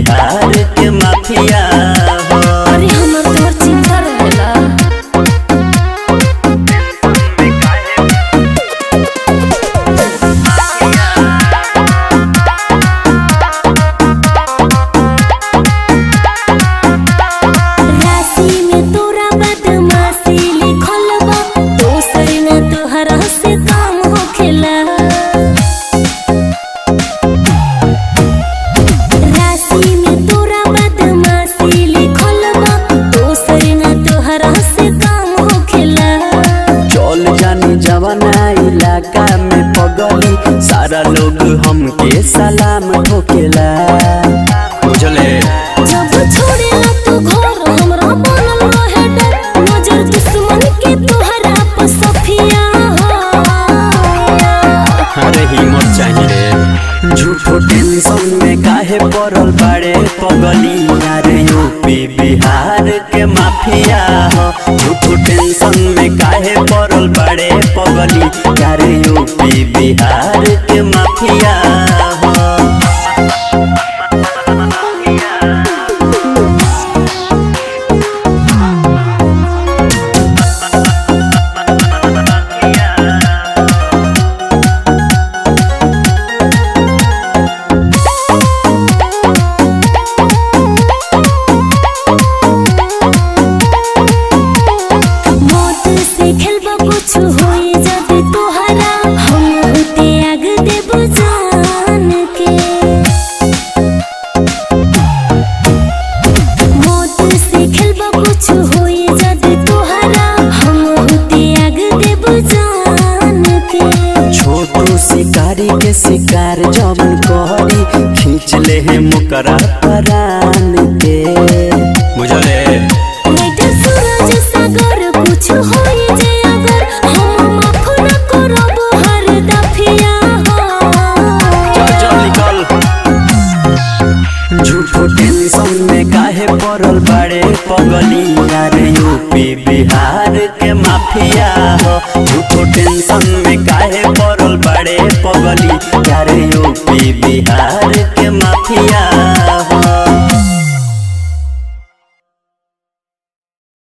बिहार चल जानी जवाना इलाका में पगली। सारा लोग हमके सलाम ठोकेला। बुझले? जब छोड़ेला तू घर हमरा बनल रहे डर नज़र दुश्मन के तोहरा पर सफिया हो अरे हिम्मत चाहिए। झूठो टेंशन में काहे पड़ल बाड़े? पगली यार यूपी बिहार के माफिया। हो झूठो टेंशन में काहे पड़ल बाड़े पगली यार यूपी बिहार के माफिया छोटू शिकारी के शिकार जमन करी खींच ले है मुकरा परान के। बुझले? हो झूठो टेंशन में काहे पड़ल बाड़े? पगली यार यूपी बिहार के माफिया हो। झूठो टेंशन में काहे पड़ल पगली यूपी बिहार